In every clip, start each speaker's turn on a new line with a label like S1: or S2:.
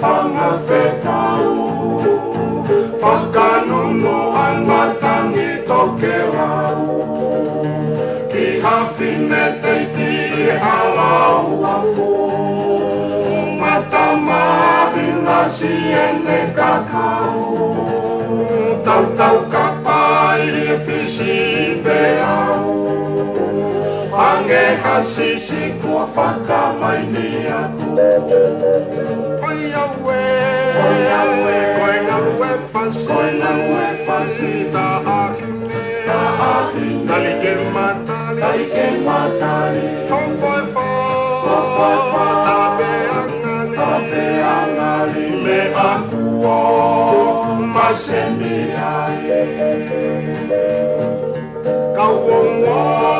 S1: fanga fetau Whakanunu an matangi toke rau Ki hawhine teiti i halau a fō Matamahi na siene kakau Tau tau ka pai i fisi i pe au Ange hasi si kua whakamai ni atu Thank you. fazenda tali ke fazenda Arrimé Dali que matar Dali que matar ta fó angali, fó Talapeangale Talapeangale Me acuó Masembiae Kauongó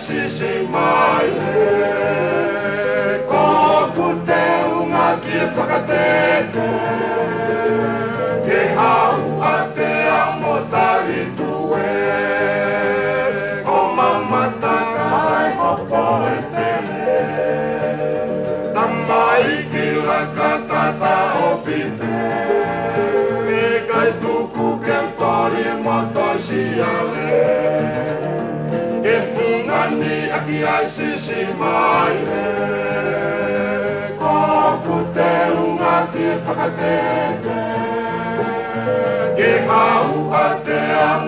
S1: sisi mai le Ko ku te unga ki e whakatete a te amo tari tue kai hopo e te le Tamai ki laka tata o sisimainen, koukuttelun atifakateten. Kehau até a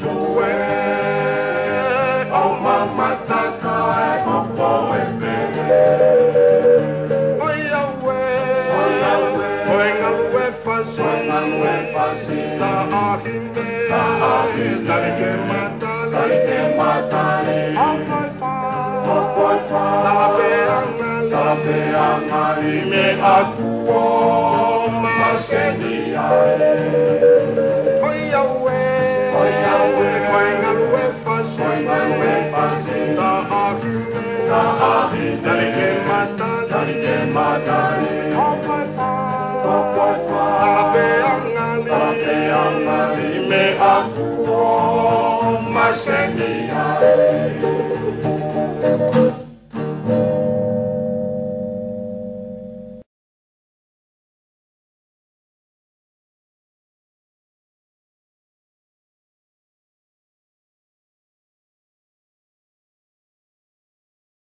S1: tue, au mamata kae kopoe pene. Oi aue, oi aue, oenga lue fasi, oenga lue fasi, la ahime, la ahime, tari te mata, tari te mata. te angari me atu o maseni ae. Koi au e, koi au e, koi ngaru e fasi, koi ngaru e fasi, ta ahi, ta ahi, tari ke matari, tari ke matari, tokoi fa, tokoi fa, tape angari, tape angari me atu o maseni